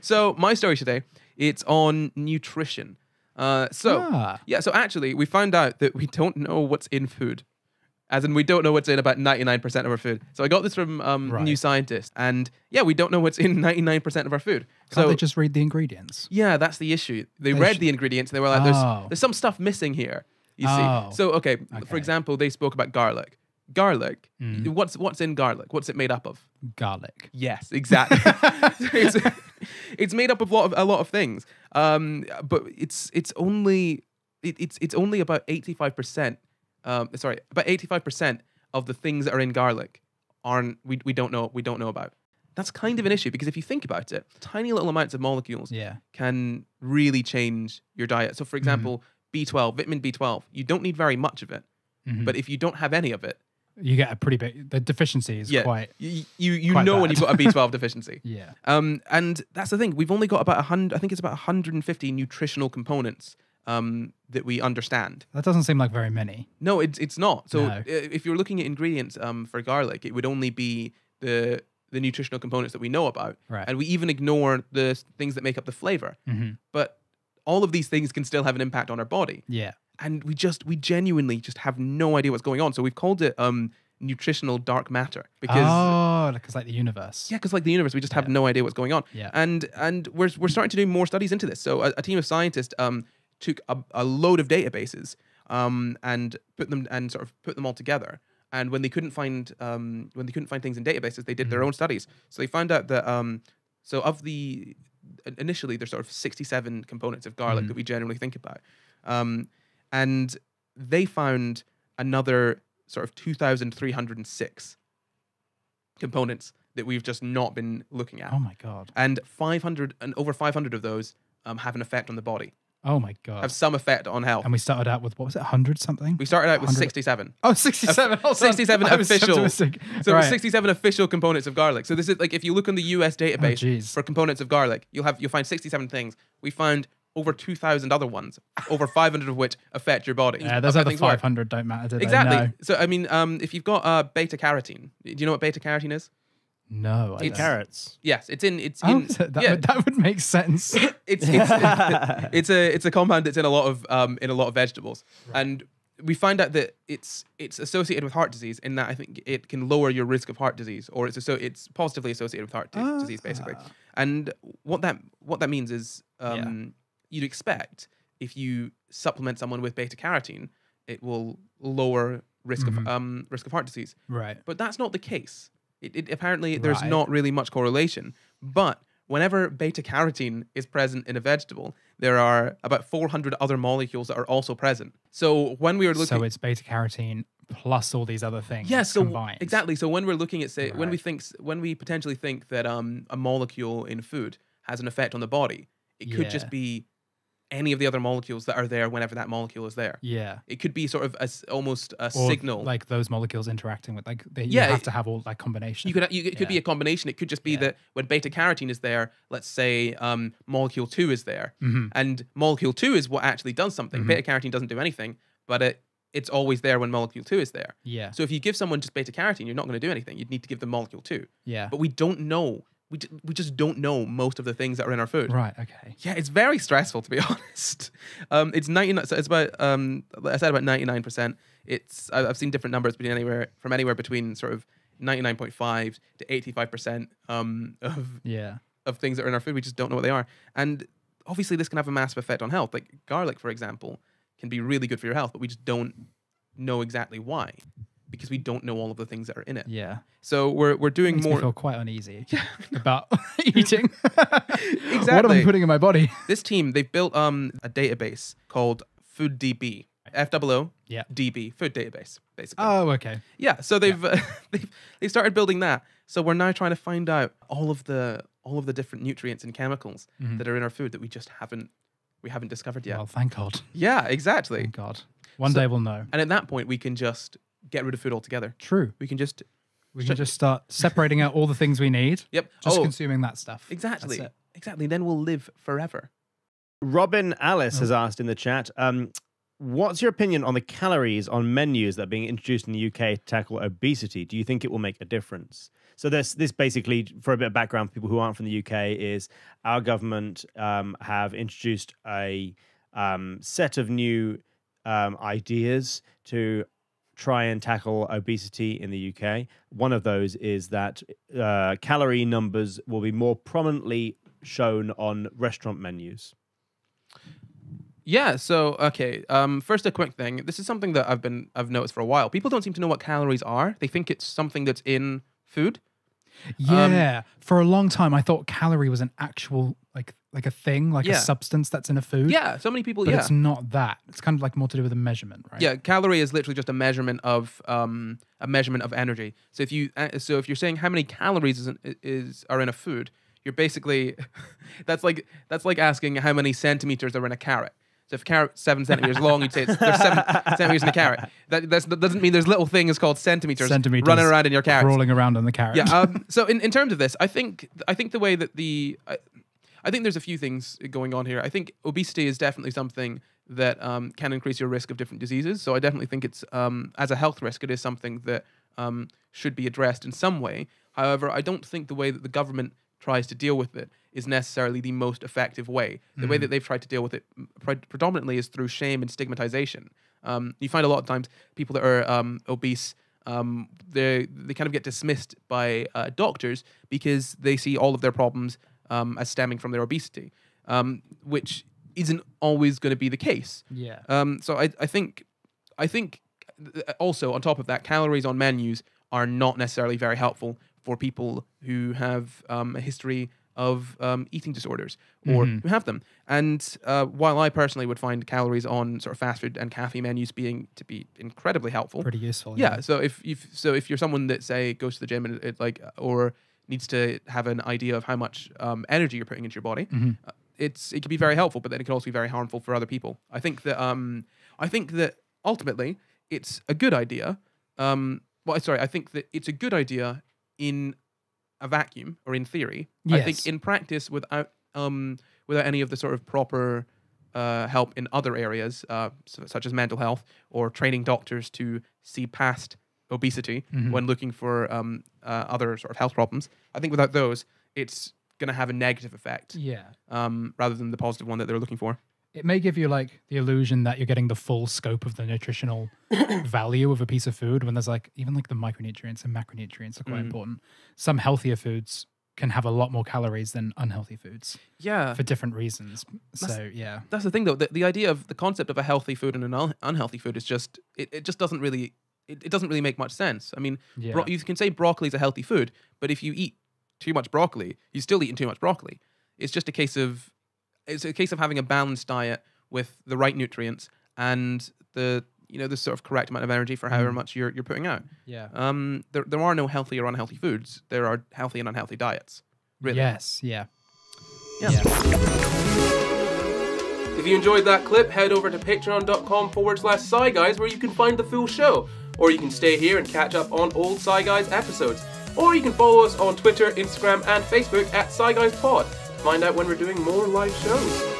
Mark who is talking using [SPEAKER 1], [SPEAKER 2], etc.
[SPEAKER 1] So my story today, it's on nutrition. Uh, so
[SPEAKER 2] Ah.
[SPEAKER 1] yeah, so actually we found out that we don't know what's in food. As in, we don't know what's in about 99% of our food. So I got this from um,
[SPEAKER 2] Right.
[SPEAKER 1] New Scientist. And yeah, we don't know what's in 99% of our food.
[SPEAKER 2] Can't
[SPEAKER 1] so
[SPEAKER 2] they just read the ingredients?
[SPEAKER 1] yeah, that's the issue. They,
[SPEAKER 2] They
[SPEAKER 1] read the ingredients and they were like, there's,
[SPEAKER 2] Oh.
[SPEAKER 1] there's some stuff missing here. You
[SPEAKER 2] Oh.
[SPEAKER 1] see. So, okay, for example, they spoke about garlic. Garlic,
[SPEAKER 2] Mm.
[SPEAKER 1] what's, what's in garlic? What's it made up of?
[SPEAKER 2] Garlic.
[SPEAKER 1] Yes, exactly. it's, made up of a lot of a lot of things, um, but it's it's only it, it's it's only about eighty five percent. Um, sorry, about eighty five percent of the things that are in garlic aren't we we don't know we don't know about. That's kind of an issue because if you think about it, tiny little amounts of molecules
[SPEAKER 2] Yeah.
[SPEAKER 1] can really change your diet. So, for example, B twelve, vitamin B twelve, you don't need very much of it,
[SPEAKER 2] Mhm.
[SPEAKER 1] but if you don't have any of it,
[SPEAKER 2] you get a pretty big. The deficiency is
[SPEAKER 1] yeah,
[SPEAKER 2] quite.
[SPEAKER 1] you you, you
[SPEAKER 2] quite
[SPEAKER 1] know when you've got a B twelve deficiency.
[SPEAKER 2] Yeah.
[SPEAKER 1] Um, and that's the thing. We've only got about a hundred. I think it's about 150 nutritional components um, that we understand.
[SPEAKER 2] That doesn't seem like very many.
[SPEAKER 1] No, it's it's not. So
[SPEAKER 2] No.
[SPEAKER 1] uh, if you're looking at ingredients um, for garlic, it would only be the the nutritional components that we know about,
[SPEAKER 2] Right.
[SPEAKER 1] and we even ignore the things that make up the flavor.
[SPEAKER 2] hmm
[SPEAKER 1] But all of these things can still have an impact on our body,
[SPEAKER 2] Yeah.
[SPEAKER 1] And we just we genuinely just have no idea what's going on. So we've called it um, nutritional dark matter because.
[SPEAKER 2] oh, because like the universe.
[SPEAKER 1] Yeah, because like the universe, we just have
[SPEAKER 2] Yeah.
[SPEAKER 1] no idea what's going on.
[SPEAKER 2] Yeah.
[SPEAKER 1] And and we're we're starting to do more studies into this. So a, a team of scientists um took a, a load of databases um and put them and sort of put them all together. And when they couldn't find um when they couldn't find things in databases, they did their
[SPEAKER 2] Mm-hmm.
[SPEAKER 1] own studies. So they found out that um so of the initially there's sort of 67 components of garlic
[SPEAKER 2] Mhm.
[SPEAKER 1] that we generally think about. Um and they found another sort of 2306 components that we've just not been looking at
[SPEAKER 2] Oh my god.
[SPEAKER 1] and 500 and over 500 of those um, have an effect on the body
[SPEAKER 2] Oh my god.
[SPEAKER 1] have some effect on health
[SPEAKER 2] and we started out with what was it, hundred something?
[SPEAKER 1] we started out with
[SPEAKER 2] 100
[SPEAKER 1] 67
[SPEAKER 2] Oh, 67. hold
[SPEAKER 1] 67
[SPEAKER 2] I was so
[SPEAKER 1] official. so
[SPEAKER 2] right.
[SPEAKER 1] 67 official components of garlic so this is like if you look in the us database
[SPEAKER 2] Oh,
[SPEAKER 1] for components of garlic you'll have you'll find 67 things we found over 2000 other ones over 500 of which affect your body
[SPEAKER 2] Yeah, those
[SPEAKER 1] How
[SPEAKER 2] other
[SPEAKER 1] things work.
[SPEAKER 2] 500 don't matter, do they?
[SPEAKER 1] exactly
[SPEAKER 2] No.
[SPEAKER 1] so i mean um, if you've got uh, beta carotene do you know what beta carotene is
[SPEAKER 2] No. I
[SPEAKER 1] It's-
[SPEAKER 3] Carrots.
[SPEAKER 1] yes it's in it's
[SPEAKER 2] Oh,
[SPEAKER 1] in
[SPEAKER 2] so that,
[SPEAKER 1] yeah,
[SPEAKER 2] would, that would make sense.
[SPEAKER 1] it's it's it's a it's a compound that's in a lot of um in a lot of vegetables and we find out that it's it's associated with heart disease in that I think it can lower your risk of heart disease or it's so it's positively associated with heart di- disease basically and what that what that means is um you'd expect if you supplement someone with beta carotene it will lower risk
[SPEAKER 2] Mhm.
[SPEAKER 1] of um risk of heart disease
[SPEAKER 2] right.
[SPEAKER 1] but that's not the case. It, it apparently there's
[SPEAKER 2] Right.
[SPEAKER 1] not really much correlation. But whenever beta carotene is present in a vegetable, there are about 400 other molecules that are also present. So when we were looking,
[SPEAKER 2] So it's beta carotene plus all these other things
[SPEAKER 1] yeah, so
[SPEAKER 2] combined.
[SPEAKER 1] exactly. So when we're looking at say when we think when we potentially think that um a molecule in food has an effect on the body, it could just be any of the other molecules that are there whenever that molecule is there.
[SPEAKER 2] Yeah.
[SPEAKER 1] It could be sort of a s almost a
[SPEAKER 2] Or
[SPEAKER 1] signal.
[SPEAKER 2] Like those molecules interacting with, like, they,
[SPEAKER 1] Yeah,
[SPEAKER 2] you have
[SPEAKER 1] it-
[SPEAKER 2] to have all like combination.
[SPEAKER 1] You could you, it could be a combination. It could just be
[SPEAKER 2] Yeah.
[SPEAKER 1] that when beta carotene is there, let's say um, molecule two is there,
[SPEAKER 2] Mhm.
[SPEAKER 1] and molecule two is what actually does something.
[SPEAKER 2] Mhm.
[SPEAKER 1] Beta carotene doesn't do anything, but it it's always there when molecule two is there.
[SPEAKER 2] Yeah.
[SPEAKER 1] So if you give someone just beta carotene, you're not going to do anything. You'd need to give them molecule two.
[SPEAKER 2] Yeah.
[SPEAKER 1] But we don't know. We, we just don't know most of the things that are in our food.
[SPEAKER 2] Right. Okay.
[SPEAKER 1] Yeah, it's very stressful to be honest. Um, it's ninety. So it's about um, I said about ninety nine percent. It's I've seen different numbers between anywhere from anywhere between sort of ninety nine point five to eighty five percent um of
[SPEAKER 2] Yeah.
[SPEAKER 1] of things that are in our food. We just don't know what they are, and obviously this can have a massive effect on health. Like garlic, for example, can be really good for your health, but we just don't know exactly why because we don't know all of the things that are in it.
[SPEAKER 2] Yeah.
[SPEAKER 1] So we're we're doing more.
[SPEAKER 2] feel quite uneasy about eating. Exactly. What am I putting in my body?
[SPEAKER 1] this team they've built um a database called FooDB. F O O
[SPEAKER 2] Yeah.
[SPEAKER 1] DB food database basically.
[SPEAKER 2] Oh, okay.
[SPEAKER 1] yeah, so they've uh, they've they started building that. So we're now trying to find out all of the all of the different nutrients and chemicals
[SPEAKER 2] Mhm.
[SPEAKER 1] that are in our food that we just haven't we haven't discovered yet.
[SPEAKER 2] Well, thank God.
[SPEAKER 1] yeah, exactly.
[SPEAKER 2] Thank God. One
[SPEAKER 1] So-
[SPEAKER 2] day we'll know.
[SPEAKER 1] And at that point, we can just get rid of food altogether.
[SPEAKER 2] True.
[SPEAKER 1] We can just
[SPEAKER 2] We can just start separating out all the things we need,
[SPEAKER 1] yep.
[SPEAKER 2] just
[SPEAKER 1] oh,
[SPEAKER 2] consuming that stuff.
[SPEAKER 1] exactly, exactly. Then we'll live forever.
[SPEAKER 3] Robin Alice
[SPEAKER 2] Oh.
[SPEAKER 3] has asked in the chat, um, what's your opinion on the calories on menus that are being introduced in the UK to tackle obesity? Do you think it will make a difference? So this this basically, for a bit of background, for people who aren't from the UK, is our government um, have introduced a um, set of new um, ideas to try and tackle obesity in the UK. One of those is that uh, calorie numbers will be more prominently shown on restaurant menus.
[SPEAKER 1] Yeah. So okay. Um, first, a quick thing. This is something that I've been I've noticed for a while. People don't seem to know what calories are. They think it's something that's in food.
[SPEAKER 2] Yeah. For a long time, I thought calorie was an actual like like a thing, like
[SPEAKER 1] Yeah.
[SPEAKER 2] a substance that's in a food.
[SPEAKER 1] Yeah. So many people.
[SPEAKER 2] But
[SPEAKER 1] yeah.
[SPEAKER 2] it's not that. It's kind of like more to do with a measurement, right?
[SPEAKER 1] Yeah, calorie is literally just a measurement of um, a measurement of energy. So if you uh, so if you're saying how many calories is, in, is are in a food, you're basically that's like that's like asking how many centimeters are in a carrot. So if a carrot's seven centimeters long, you'd say it's, there's seven centimeters in a carrot. That, that's, that doesn't mean there's little things called centimeters,
[SPEAKER 2] Centimeters
[SPEAKER 1] running around in your carrot.
[SPEAKER 2] Rolling around on the carrot.
[SPEAKER 1] Yeah. Um, so in, in terms of this, I think I think the way that the I, I think there's a few things going on here. I think obesity is definitely something that um, can increase your risk of different diseases. So I definitely think it's um, as a health risk, it is something that um, should be addressed in some way. However, I don't think the way that the government tries to deal with it is necessarily the most effective way. The way that they've tried to deal with it mm, pre- predominantly is through shame and stigmatization. Um, you find a lot of times people that are um, obese um, they they kind of get dismissed by uh, doctors because they see all of their problems um, as stemming from their obesity, um, which isn't always going to be the case.
[SPEAKER 2] Yeah.
[SPEAKER 1] Um, so I, I think I think also on top of that, calories on menus are not necessarily very helpful for people who have um, a history of um, eating disorders or
[SPEAKER 2] Mhm.
[SPEAKER 1] who have them. And uh, while I personally would find calories on sort of fast food and cafe menus being to be incredibly helpful,
[SPEAKER 2] Pretty useful.
[SPEAKER 1] yeah. So if if so if you're someone that say goes to the gym and it like or needs to have an idea of how much um, energy you're putting into your body,
[SPEAKER 2] Mhm.
[SPEAKER 1] uh, it's it can be very helpful, but then it can also be very harmful for other people. I think that um I think that ultimately it's a good idea. Um, well, sorry, I think that it's a good idea in a vacuum or in theory. Yes. I think in practice, without um without any of the sort of proper uh, help in other areas, uh, such as mental health or training doctors to see past obesity
[SPEAKER 2] Mhm.
[SPEAKER 1] when looking for um, uh, other sort of health problems. I think without those, it's going to have a negative effect
[SPEAKER 2] Yeah.
[SPEAKER 1] um, rather than the positive one that they're looking for.
[SPEAKER 2] It may give you like the illusion that you're getting the full scope of the nutritional value of a piece of food when there's like even like the micronutrients and macronutrients are quite
[SPEAKER 1] Mhm.
[SPEAKER 2] important. Some healthier foods can have a lot more calories than unhealthy foods
[SPEAKER 1] Yeah,
[SPEAKER 2] for different reasons.
[SPEAKER 1] That's-
[SPEAKER 2] So yeah.
[SPEAKER 1] that's the thing though. The, the idea of the concept of a healthy food and an un- unhealthy food is just it, it just doesn't really it, it doesn't really make much sense. I mean,
[SPEAKER 2] Yeah.
[SPEAKER 1] bro- you can say broccoli is a healthy food, but if you eat too much broccoli, you're still eating too much broccoli. It's just a case of it's a case of having a balanced diet with the right nutrients and the you know the sort of correct amount of energy for however
[SPEAKER 2] Mm.
[SPEAKER 1] much you're you're putting out.
[SPEAKER 2] yeah.
[SPEAKER 1] Um, there there are no healthy or unhealthy foods. There are healthy and unhealthy diets. Really.
[SPEAKER 2] Yes, yeah.
[SPEAKER 1] Yeah.
[SPEAKER 2] Yeah.
[SPEAKER 1] If you enjoyed that clip, head over to patreon.com forward slash Sci Guys where you can find the full show. Or you can stay here and catch up on old Sci Guys episodes. Or you can follow us on Twitter, Instagram, and Facebook at Sci Guys Pod to find out when we're doing more live shows.